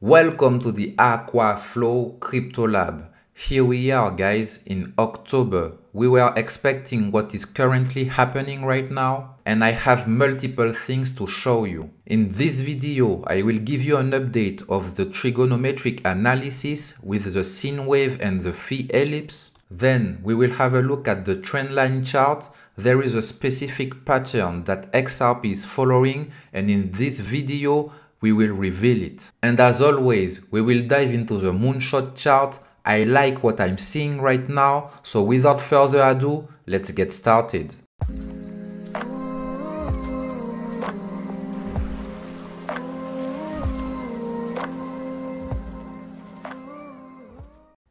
Welcome to the AkwaFlow Crypto Lab. Here we are guys in October. We were expecting what is currently happening right now and I have multiple things to show you. In this video I will give you an update of the trigonometric analysis with the sine wave and the phi ellipse. Then we will have a look at the trendline chart there is a specific pattern that XRP is following and in this video we will reveal it. And as always, we will dive into the moonshot chart. I like what I'm seeing right now, so without further ado, let's get started.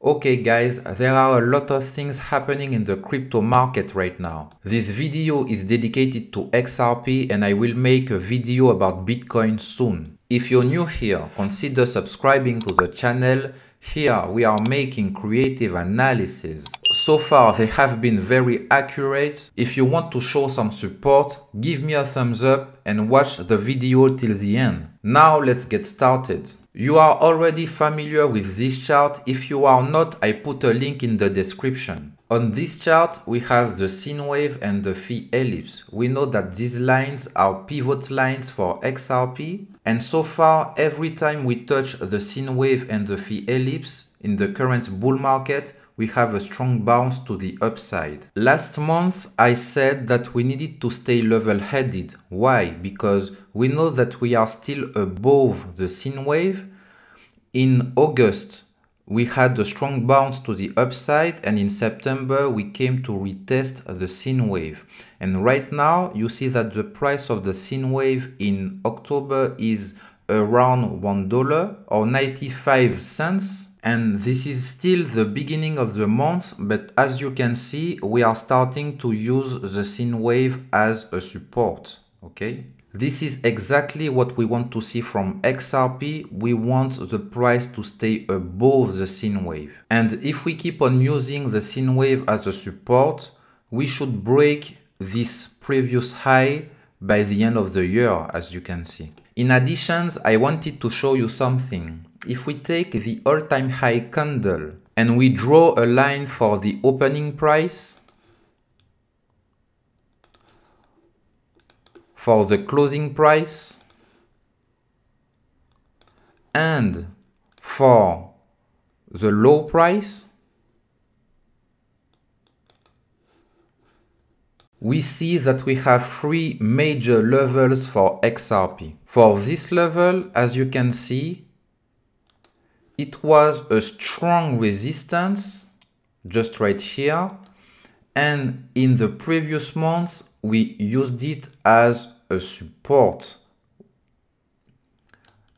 Okay guys, there are a lot of things happening in the crypto market right now. This video is dedicated to XRP and I will make a video about Bitcoin soon. If you're new here, consider subscribing to the channel. Here we are making creative analysis. So far they have been very accurate. If you want to show some support, give me a thumbs up and watch the video till the end. Now let's get started. You are already familiar with this chart. If you are not, I put a link in the description. On this chart, we have the sine wave and the phi ellipse. We know that these lines are pivot lines for XRP. And so far, every time we touch the sine wave and the phi ellipse in the current bull market, we have a strong bounce to the upside. Last month, I said that we needed to stay level-headed. Why? Because we know that we are still above the sine wave. In August, we had a strong bounce to the upside and in September we came to retest the sine wave. And right now you see that the price of the sine wave in October is around $1 or 95 cents and this is still the beginning of the month but as you can see we are starting to use the sine wave as a support okay this is exactly what we want to see from XRP. We want the price to stay above the sine wave. And if we keep on using the sine wave as a support, we should break this previous high by the end of the year, as you can see. In addition, I wanted to show you something. If we take the all-time high candle and we draw a line for the opening price, for the closing price, and for the low price, we see that we have three major levels for XRP. For this level, as you can see, it was a strong resistance just right here. And in the previous month, we used it as a support.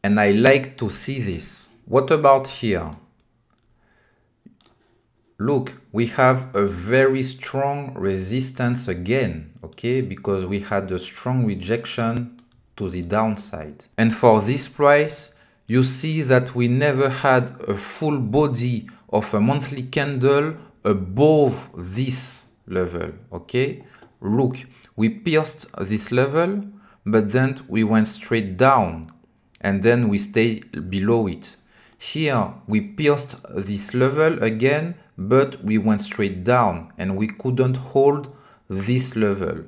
And I like to see this. What about here? look, we have a very strong resistance again, okay? Because we had a strong rejection to the downside. And for this price, you see that we never had a full body of a monthly candle above this level, okay? Look, we pierced this level, but then we went straight down and then we stayed below it. Here, we pierced this level again, but we went straight down and we couldn't hold this level.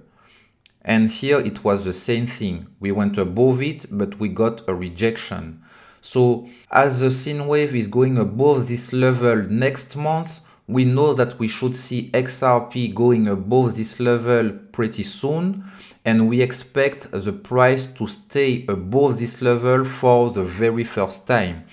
And here it was the same thing. We went above it, but we got a rejection. So as the sine wave is going above this level next month, we know that we should see XRP going above this level pretty soon. And we expect the price to stay above this level for the very first time.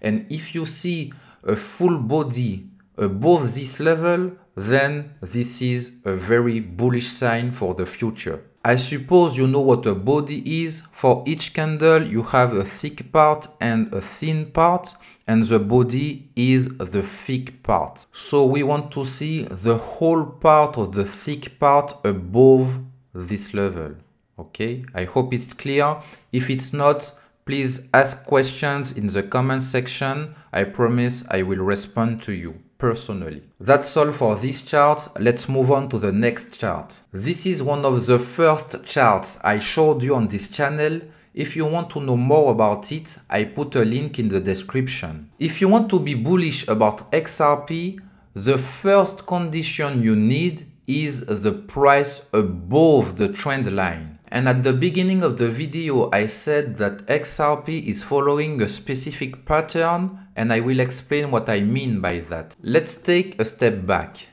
And if you see a full body above this level, then this is a very bullish sign for the future. I suppose you know what a body is. For each candle, you have a thick part and a thin part, and the body is the thick part. So we want to see the whole part of the thick part above this level. Okay, I hope it's clear. If it's not, please ask questions in the comment section. I promise I will respond to you personally. That's all for this chart. Let's move on to the next chart. This is one of the first charts I showed you on this channel. If you want to know more about it, I put a link in the description. If you want to be bullish about XRP, the first condition you need is the price above the trend line. And at the beginning of the video, I said that XRP is following a specific pattern and I will explain what I mean by that. Let's take a step back.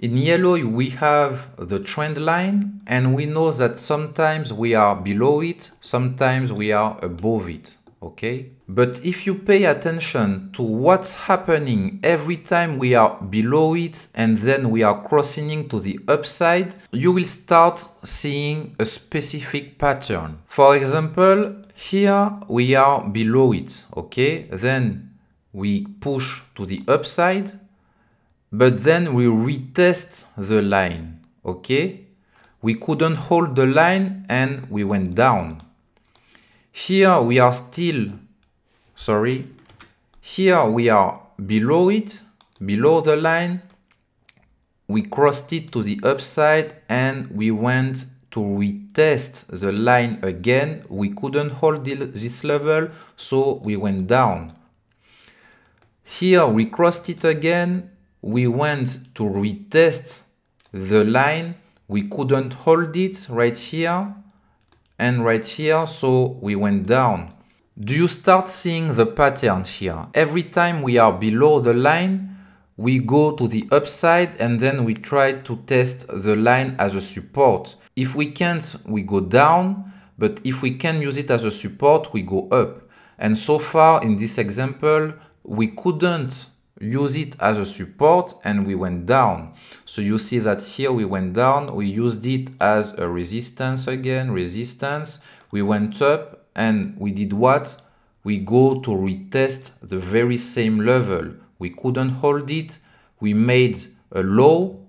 In yellow, we have the trend line and we know that sometimes we are below it, sometimes we are above it, okay? But if you pay attention to what's happening every time we are below it and then we are crossing to the upside, you will start seeing a specific pattern. For example, here we are below it, okay? Then we push to the upside but then we retest the line, okay? We couldn't hold the line and we went down. Here we are still, sorry, here we are below it, below the line. We crossed it to the upside and we went to retest the line again. We couldn't hold this level, so we went down. Here we crossed it again we went to retest the line we couldn't hold it right here and right here so we went down. Do you start seeing the pattern here? Every time we are below the line we go to the upside and then we try to test the line as a support. If we can't we go down but if we can use it as a support we go up. And so far in this example we couldn't use it as a support and we went down. So you see that here we went down, we used it as a resistance again, resistance. We went up and we did what? We go to retest the very same level. We couldn't hold it. We made a low,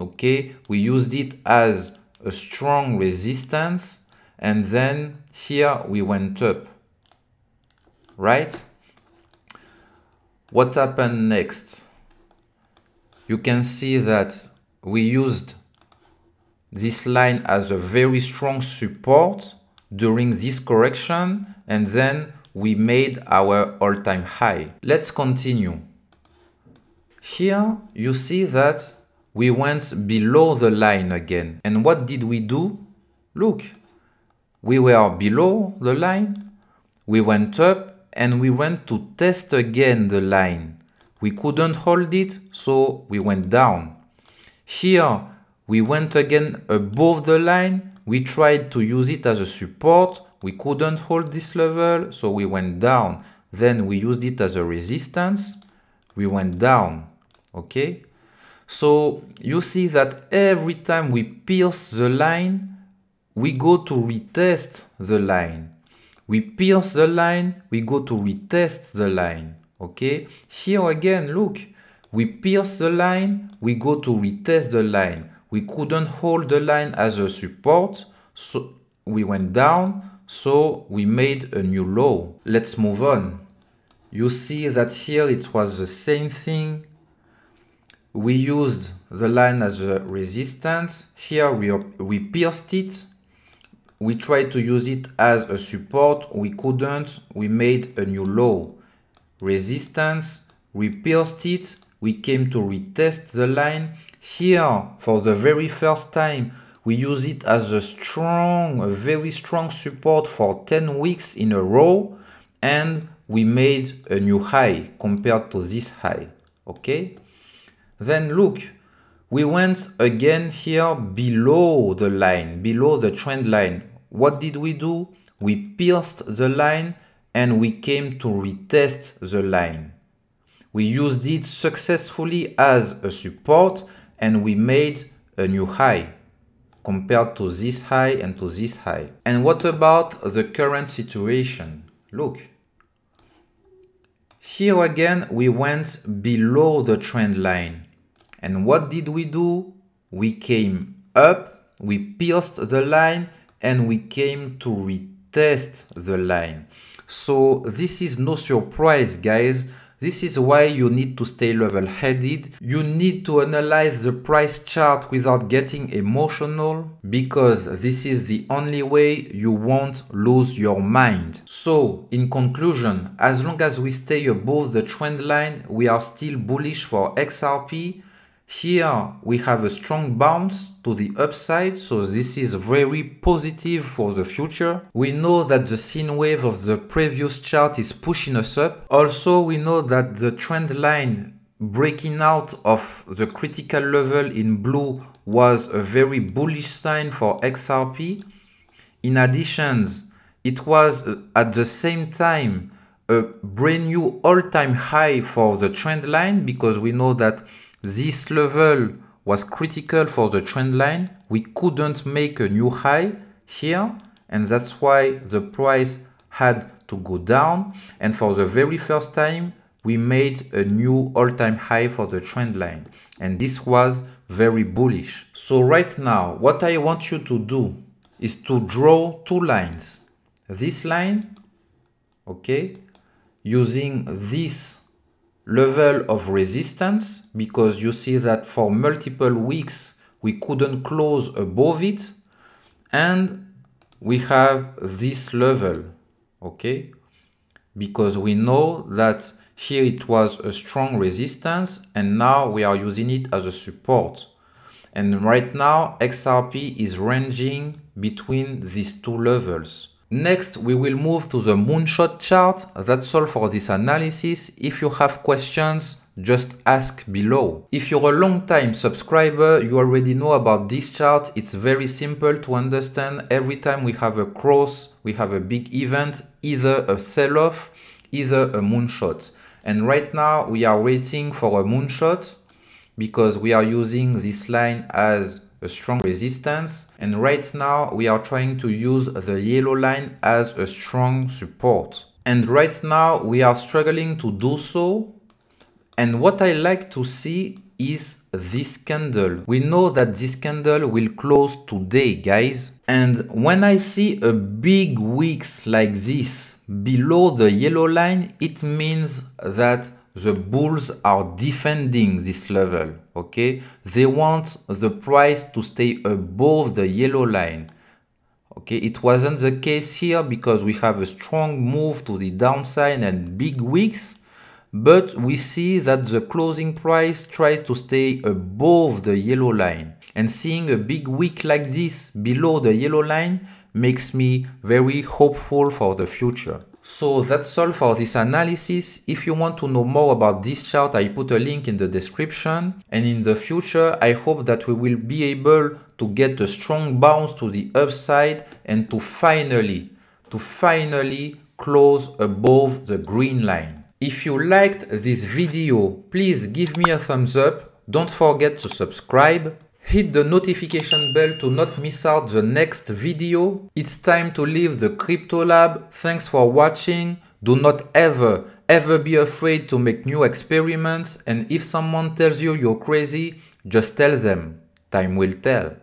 okay? We used it as a strong resistance and then here we went up, right? What happened next? You can see that we used this line as a very strong support during this correction and then we made our all-time high. Let's continue. Here you see that we went below the line again. And what did we do? Look, we were below the line, we went up and we went to test again the line. We couldn't hold it, so we went down. Here, we went again above the line. We tried to use it as a support. We couldn't hold this level, so we went down. Then we used it as a resistance. We went down, okay? So you see that every time we pierce the line, we go to retest the line. We pierce the line, we go to retest the line. Okay, here again, look, we pierce the line, we go to retest the line. We couldn't hold the line as a support, so we went down, so we made a new low. Let's move on. You see that here it was the same thing. We used the line as a resistance. Here we, we pierced it we tried to use it as a support, we couldn't, we made a new low. Resistance, we pierced it, we came to retest the line. Here, for the very first time, we use it as a strong, a very strong support for 10 weeks in a row and we made a new high compared to this high, okay? Then look, we went again here below the line, below the trend line. What did we do? We pierced the line and we came to retest the line. We used it successfully as a support and we made a new high compared to this high and to this high. And what about the current situation? Look. Here again, we went below the trend line. And what did we do? We came up, we pierced the line, and we came to retest the line. So this is no surprise, guys. This is why you need to stay level headed. You need to analyze the price chart without getting emotional because this is the only way you won't lose your mind. So, in conclusion, as long as we stay above the trend line, we are still bullish for XRP here we have a strong bounce to the upside, so this is very positive for the future. We know that the sine wave of the previous chart is pushing us up. Also, we know that the trend line breaking out of the critical level in blue was a very bullish sign for XRP. In addition, it was uh, at the same time a brand new all-time high for the trend line because we know that this level was critical for the trend line. We couldn't make a new high here and that's why the price had to go down and for the very first time we made a new all-time high for the trend line and this was very bullish. So right now what I want you to do is to draw two lines. This line, okay, using this level of resistance because you see that for multiple weeks we couldn't close above it. And we have this level okay? Because we know that here it was a strong resistance and now we are using it as a support. And right now XRP is ranging between these two levels Next, we will move to the moonshot chart. That's all for this analysis. If you have questions, just ask below. If you're a long time subscriber, you already know about this chart. It's very simple to understand. Every time we have a cross, we have a big event, either a sell-off, either a moonshot. And right now we are waiting for a moonshot because we are using this line as a strong resistance. And right now we are trying to use the yellow line as a strong support. And right now we are struggling to do so. And what I like to see is this candle. We know that this candle will close today guys. And when I see a big wicks like this below the yellow line it means that the bulls are defending this level okay? They want the price to stay above the yellow line okay? It wasn't the case here because we have a strong move to the downside and big wicks but we see that the closing price tries to stay above the yellow line. And seeing a big wick like this below the yellow line makes me very hopeful for the future so that's all for this analysis. If you want to know more about this chart, I put a link in the description. And in the future, I hope that we will be able to get a strong bounce to the upside and to finally, to finally close above the green line. If you liked this video, please give me a thumbs up. Don't forget to subscribe Hit the notification bell to not miss out the next video. It's time to leave the Crypto Lab. Thanks for watching. Do not ever, ever be afraid to make new experiments. And if someone tells you you're crazy, just tell them. Time will tell.